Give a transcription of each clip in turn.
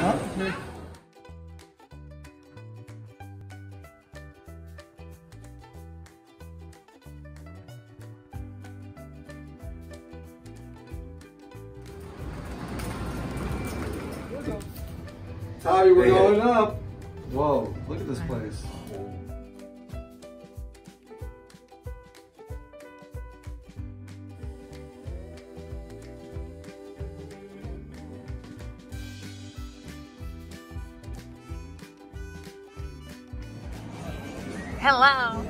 Huh? Tommy, we're going up. Whoa, look at this place. Hello.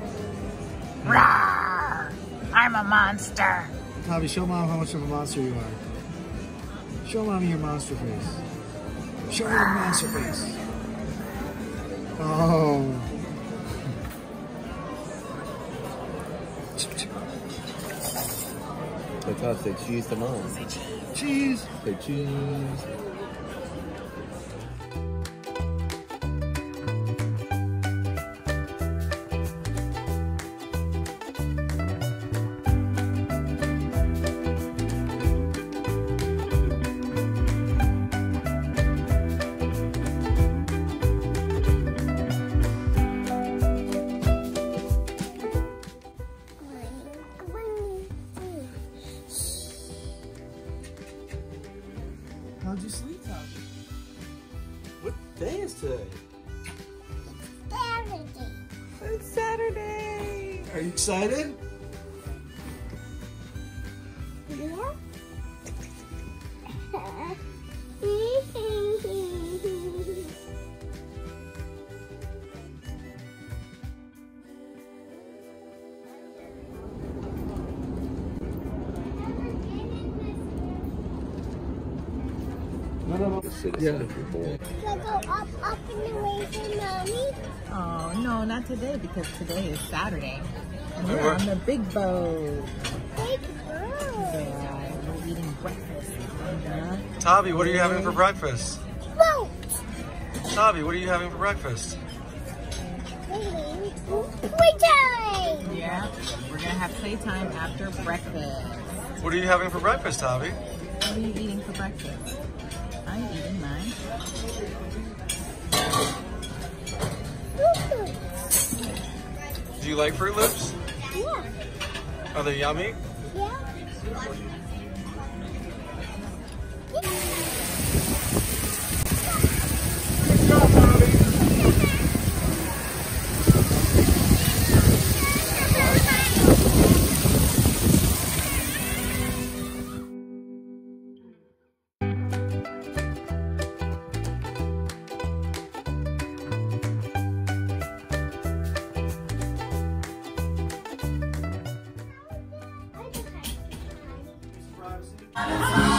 Rawr. I'm a monster. Tommy, show mom how much of a monster you are. Show mommy your monster face. Show her your monster face. Oh. That's how I say cheese to mom. Cheese. Say cheese. How'd you sleep, Tommy? What day is today? Saturday. It's Saturday. Are you excited? None of us. Yeah. Oh, no, not today because today is Saturday. And we're on the big boat. Big Yeah, we're eating breakfast. Uh-huh. Taavi, what are you having for breakfast? Taavi, what are you having for breakfast? Playtime. Yeah, we're gonna have playtime after breakfast. What are you having for breakfast, Taavi? What are you eating for breakfast? I'm eating mine. Do you like Froot Loops? Yeah. Are they yummy? Shining, I'm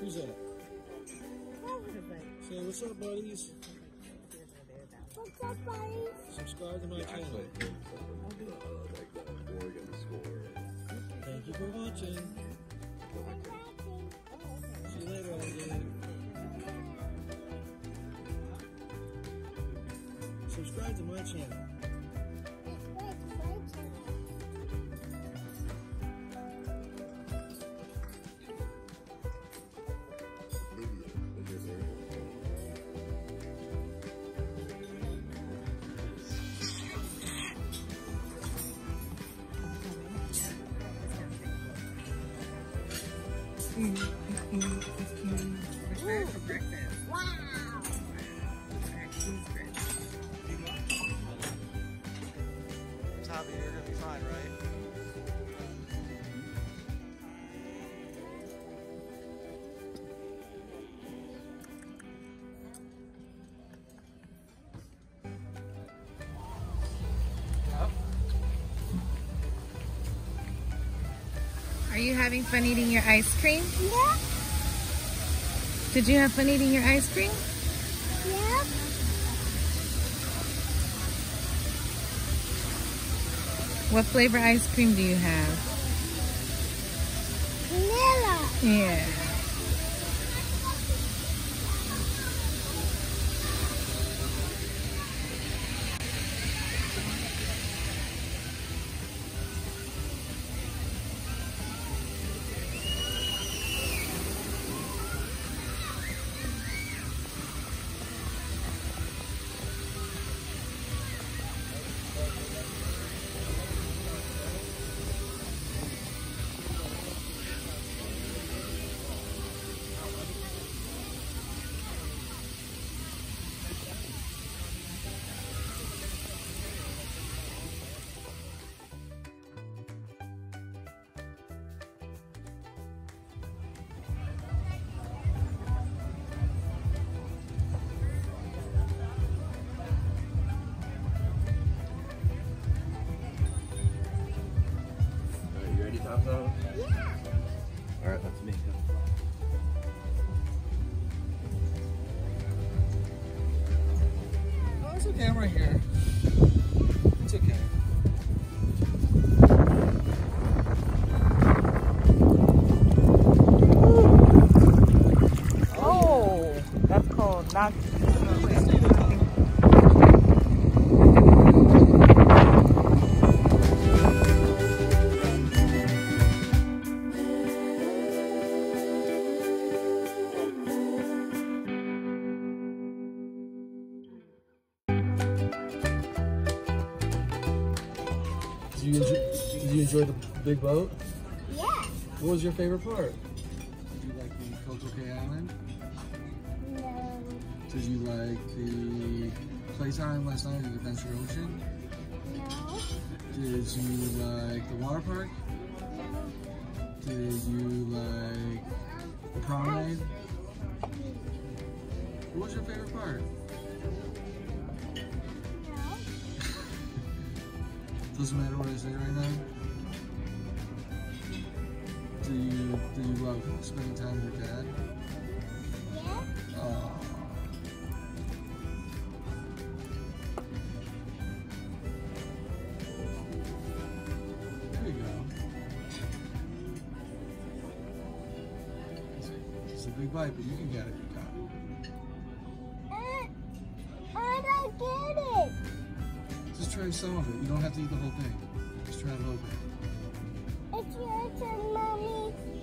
Who's that? Say what's up, buddies. Some subscribe to my Yeah, channel. actually, I'll do uh, like the Oregon score. Thank you for watching. See you later, alligator. Subscribe to my channel. What's that for breakfast? Wow. Mac cheese. Tommy, you're gonna be fine, right? Are you having fun eating your ice cream? Yeah. Did you have fun eating your ice cream? Yeah. What flavor ice cream do you have? Vanilla. Yeah. Top? Yeah. Alright, let's make them. Oh, okay. I'm right here. The big boat? Yeah. What was your favorite part? Did you like the Coco Cay Island? No. Did you like the playtime last night at Adventure Ocean? No. Did you like the water park? No. Did you like the promenade? What was your favorite part? No. Doesn't matter what I say right now. Do you do you love spending time with your dad? Yeah. Aw. There you go. It's a, big bite, but you can get it. You got it. I don't get it. Just try some of it. You don't have to eat the whole thing. Just try a little bit your turn, Mommy.